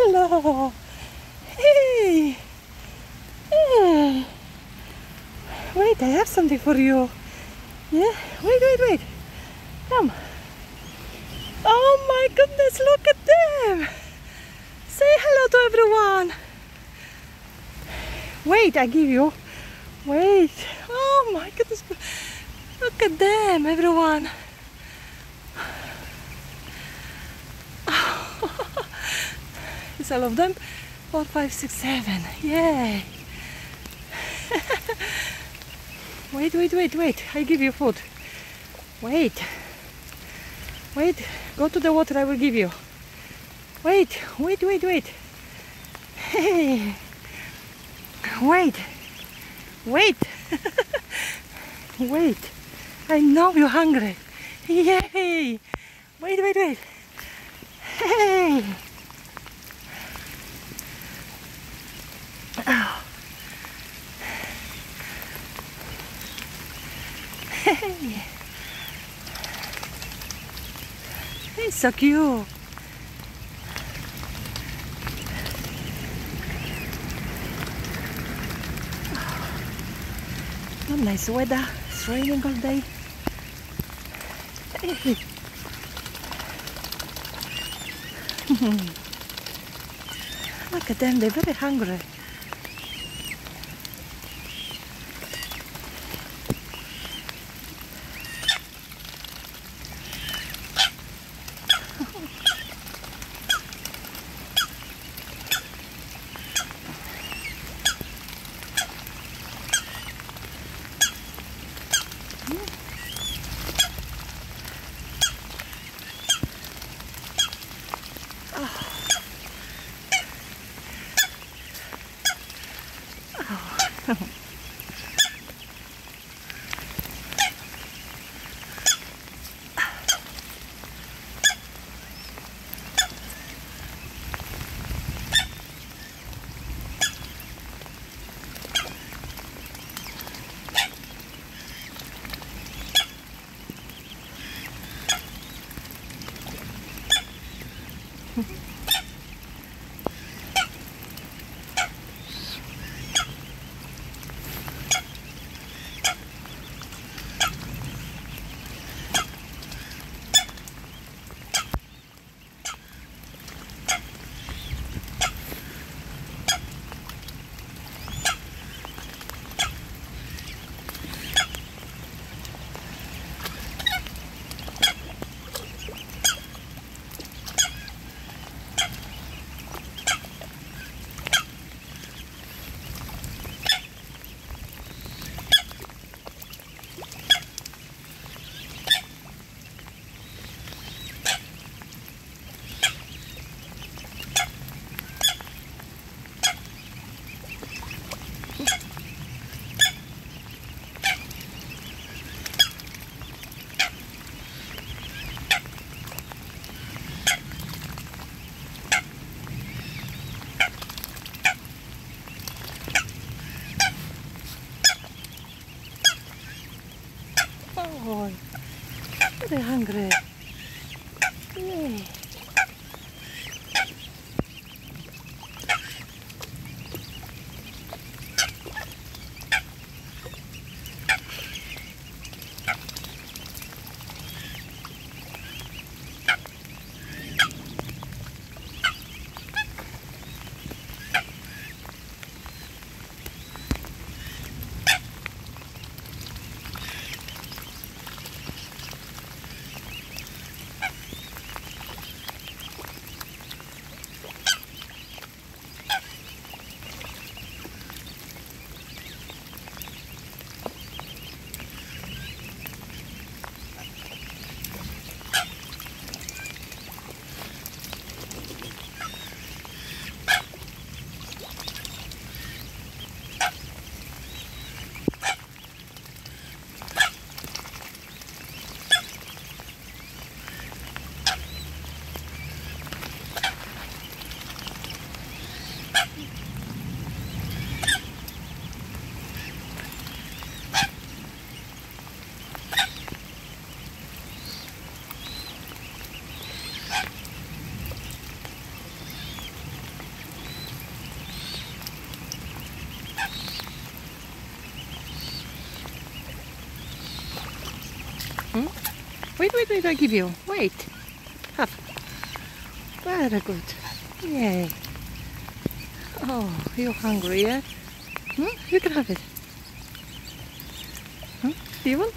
Hello. Hey. Hey. Wait, I have something for you. Yeah? Wait, wait, wait. Come. Oh my goodness, look at them. Say hello to everyone. Wait, I give you. Wait. Oh my goodness. Look at them, everyone. Is all of them? Four, five, six, seven. Yay. wait, wait, wait, wait. I give you food. Wait. Wait. Go to the water, I will give you. Wait, wait, wait, wait. Hey. Wait. Wait. wait. I know you're hungry. Yay. Wait, wait, wait. Hey. Hey. It's so cute. Oh, nice weather. It's raining all day. Look at them, they're very hungry. Wait, wait, wait, I give you. Wait. Have. Very good. Yay. Oh, you're hungry, yeah? Hmm? You can have it. Hmm? Steven?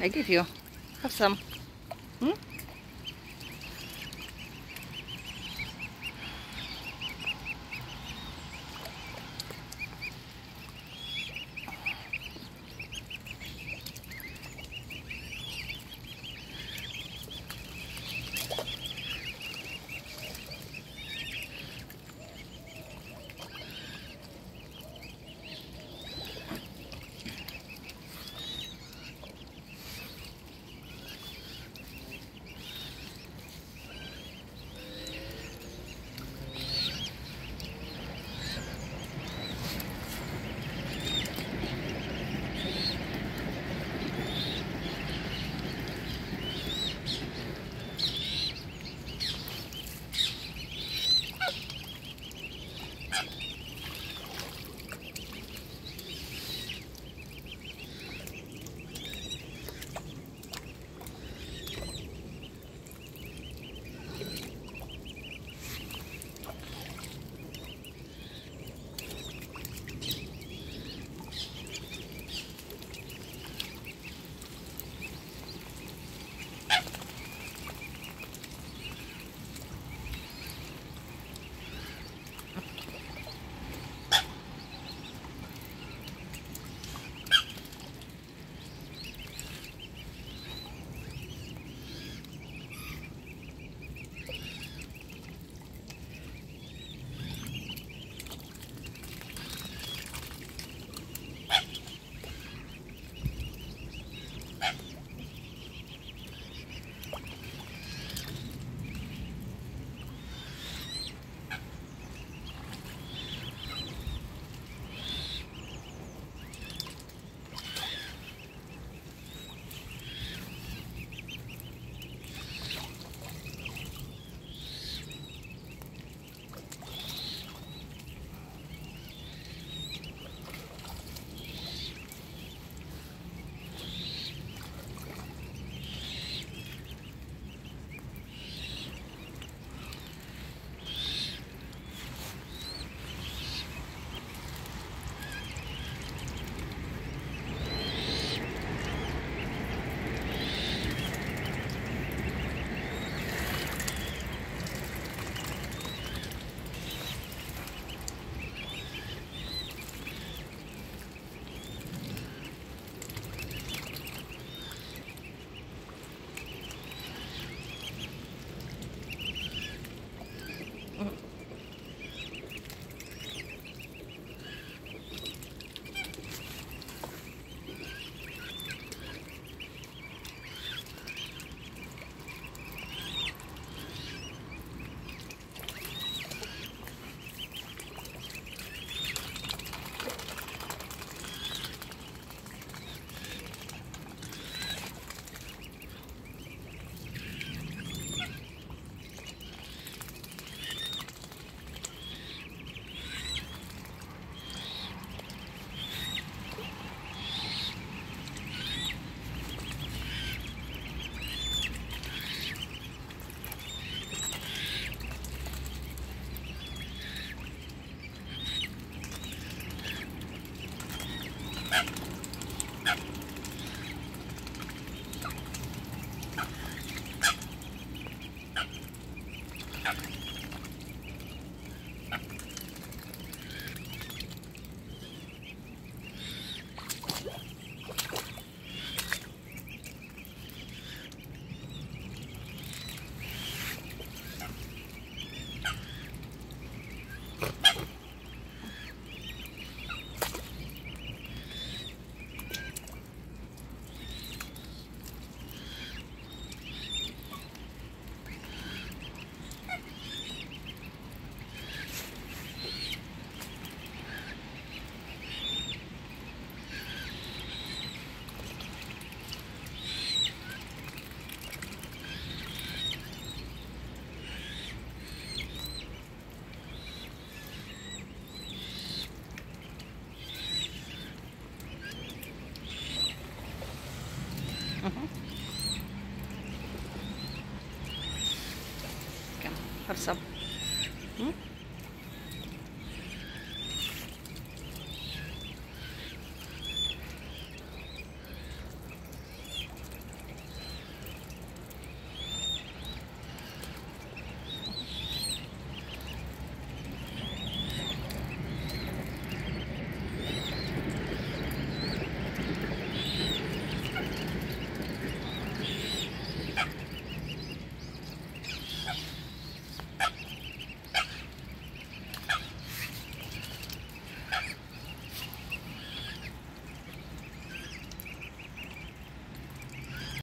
I give you. Have some.